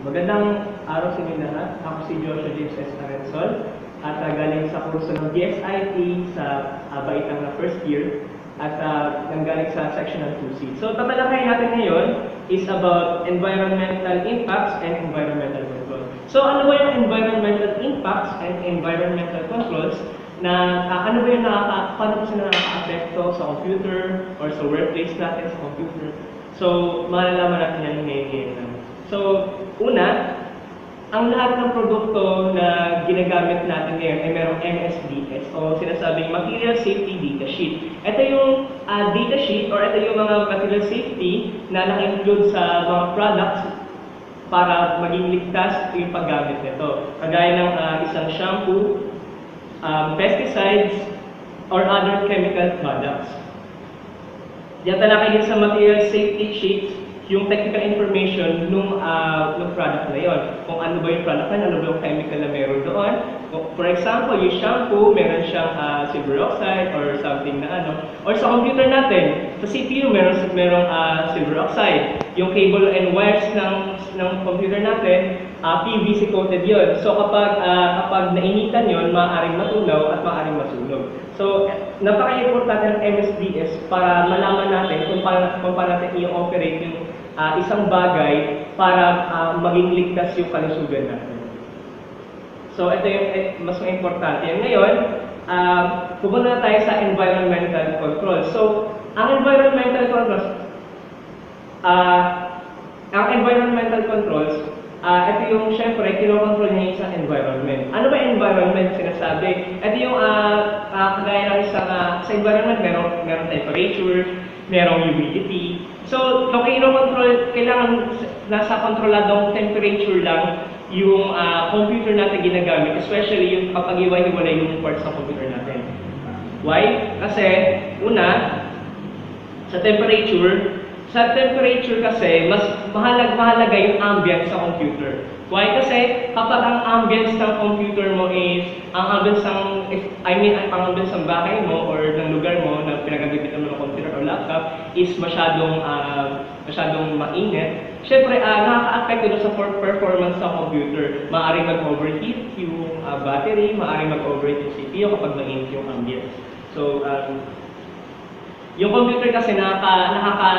Magandang araw sa inyo lahat. Ako si Joshua James S. Arenzol at uh, galing sa kurso ng DSIT sa uh, Baitang na first year at uh, nanggaling sa sectional 2C. So, tatalakayin natin ngayon is about environmental impacts and environmental control. So, ano ba yung environmental impacts and environmental controls na uh, ano ba yung nakaka, paano sila nakaka-apekto sa computer or sa workplace natin sa computer. So, malalaman natin yan ngayon. So, una, ang lahat ng produkto na ginagamit natin ngayon ay merong MSDS o sinasabing Material Safety Data Sheet. Ito yung uh, data sheet or ito yung mga material safety na naka-include sa mga products para maging ligtas yung paggamit nito. Kagaya ng uh, isang shampoo, um, pesticides, or other chemical products. Diyan talakay din sa material safety sheets yung technical information nung, uh, nung product na yon. Kung ano ba yung product na, ano ba yung chemical na meron doon. For example, yung shampoo, meron siyang uh, silver oxide or something na ano. Or sa computer natin, sa CPU, meron, meron uh, silver oxide. Yung cable and wires ng, ng computer natin, uh, PVC coated yon. So kapag, uh, kapag nainitan yon, maaaring matunaw at maaaring masunog. So, napaka-importante ng MSDS para malaman natin kung paano, kung paano natin i-operate yung uh, isang bagay para uh, maging ligtas yung kalusugan natin. So, ito yung eh, mas importante. Ngayon, uh, pupunta na tayo sa environmental control. So, ang environmental controls, uh, ang environmental controls, uh, ito yung, syempre, kinokontrol niya isang environment. Ano ba environment sinasabi? Ito yung, uh, uh, kagaya ng isang, uh, sa environment, meron, meron temperature, merong humidity. So, kung kino-control, kailangan nasa kontroladong temperature lang yung uh, computer natin ginagamit, especially yung kapag iwa-hiwalay yung parts ng computer natin. Why? Kasi, una, sa temperature, sa temperature kasi, mas mahalag mahalaga yung ambience sa computer. Why? Kasi kapag ang ambience ng computer mo is, ang ambience ng, I mean, ang ambience ng bahay mo or ng lugar mo na pinagagamitan mo ng computer or laptop is masyadong, uh, masyadong mainit, syempre, uh, nakaka-affect ito sa performance ng computer. Maaaring mag-overheat yung uh, battery, maaaring mag-overheat yung CPU kapag mainit yung ambience. So, um, yung computer kasi nakaka, nakaka,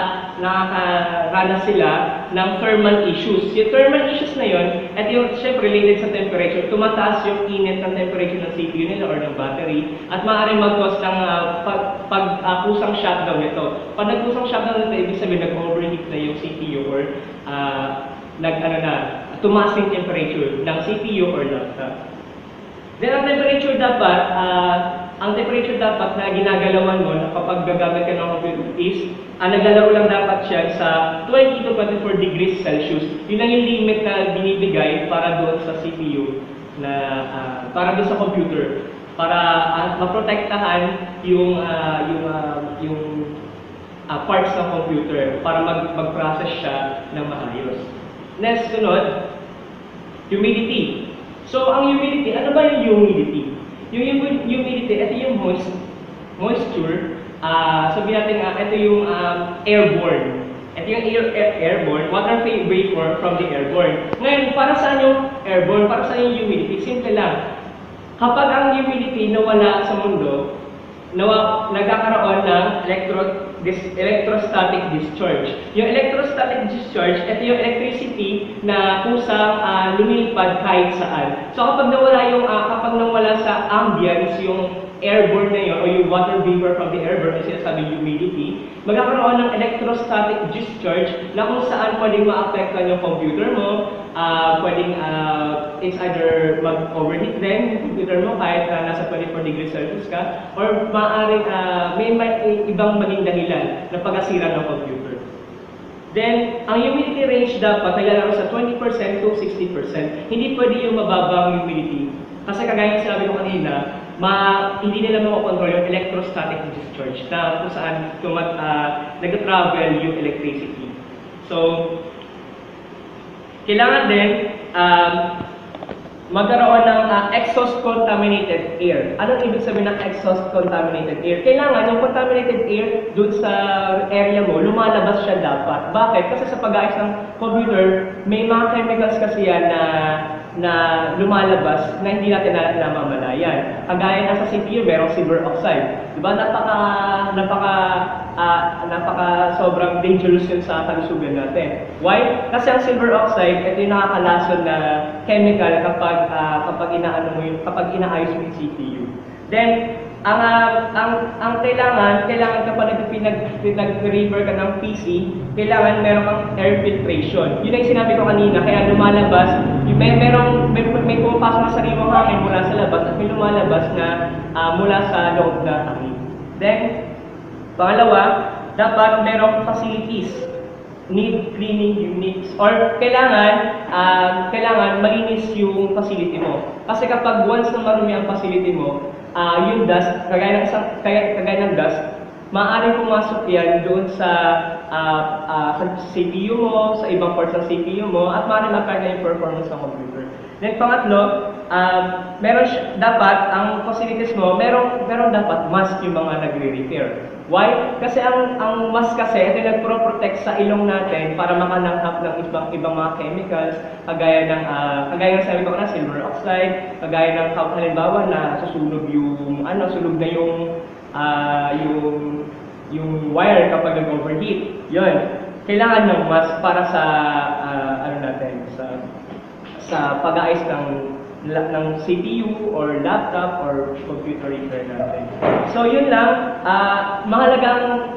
nakakaranas sila ng thermal issues. Yung thermal issues na yun, at yung syempre related sa temperature, tumataas yung init ng temperature ng CPU nila or ng battery at maaaring mag-cause ng uh, pag, pag uh, shutdown nito. Pag nagkusang shutdown nito, ibig sabihin nag-overheat na yung CPU or uh, nag, ano na, tumaas yung temperature ng CPU or laptop. Then ang temperature dapat, uh, ang temperature dapat na ginagalawan mo na kapag gagamit ka ng computer is, ang naglalaw lang dapat siya sa 20 to 24 degrees Celsius. Yun lang yung limit na binibigay para doon sa CPU, na, uh, para doon sa computer. Para uh, maprotektahan yung, uh, yung, uh, yung uh, parts ng computer para mag, mag-process siya ng maayos. Next, sunod, humidity. So, ang humidity, ano ba yung humidity? Yung humidity, ito yung moist, moisture, uh, sabihin natin, uh, ito yung um, airborne. Ito yung air, air, airborne, water vapor from the airborne. Ngayon, para saan yung airborne? Para saan yung humidity? Simple lang. Kapag ang humidity nawala sa mundo, nawa, nagkakaroon ng electro, dis, electrostatic discharge. Yung electrostatic discharge, ito yung electricity na kusang uh, lumilipad kahit saan. So kapag nawala yung, uh, kapag nawala sa ambience yung airborne na yun, o yung water vapor from the airborne, na sinasabi humidity, magkakaroon ng electrostatic discharge na kung saan pwedeng ma-affectan yung computer mo, uh, pwedeng, uh, it's either mag-overheat din yung computer mo kahit uh, nasa 24 degrees Celsius ka, or maaaring uh, may, may ibang maging dahilan na pagkasira ng computer. Then, ang humidity range dapat naglalaro sa 20% to 60%. Hindi pwede yung mababang humidity. Kasi kagaya ng sinabi ko kanina, ma, hindi nila makokontrol yung electrostatic discharge na kung saan tumat, uh, nag-travel yung electricity. So, kailangan din, um, magkaroon ng ah, exhaust contaminated air. Anong ibig sabihin ng exhaust contaminated air? Kailangan yung contaminated air doon sa area mo, lumalabas siya dapat. Bakit? Kasi sa pag-ayos ng computer, may mga chemicals kasi yan na na lumalabas na hindi natin na namamalayan. Kagaya na sa CPU, merong silver oxide. Di ba? Napaka, napaka, ah, napaka sobrang dangerous yun sa kalusugan natin. Why? Kasi ang silver oxide, ito yung nakakalason na chemical kapag ah, kapag inaano mo yung, kapag inaayos mo yung CPU. Then, ang ah, ang ang kailangan, kailangan kapag nag pinag pinag-refer ka ng PC, kailangan meron kang air filtration. Yun ang sinabi ko kanina, kaya lumalabas, yung may merong may, may pumapasok na sariwang hangin mula sa labas at may lumalabas na ah, mula sa loob na tangi. Then, pangalawa, dapat merong facilities need cleaning units or kailangan um, kailangan malinis yung facility mo. Kasi kapag once na marumi ang facility mo, ah yung dust, kagaya ng kagaya, kagaya ng dust, maaaring pumasok yan doon sa ah, ah, sa CPU mo, sa ibang parts ng CPU mo, at maaaring ma-affect yung performance ng computer. Then pangatlo, um, meron dapat ang facilities mo, meron meron dapat mask yung mga nagre-repair. Why? Kasi ang ang mask kasi ito yung nagpro-protect sa ilong natin para makananghap ng ibang ibang mga chemicals kagaya ng ah, kagaya ng sabi ko na silver oxide, kagaya ng halimbawa na susunog yung ano, sunog na yung ah, yung yung wire kapag nag-overheat. 'Yun. Kailangan ng mask para sa ah, ano natin sa sa pag-aayos ng ng CPU or laptop or computer repair natin. So yun lang, ah mahalaga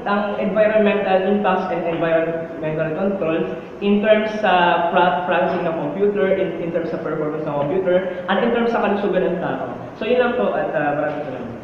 ang, environmental impacts and environmental controls in terms sa pra- processing ng computer, in, in terms sa performance ng computer, and in terms sa kalusugan ng tao. So yun lang po at ah, maraming salamat.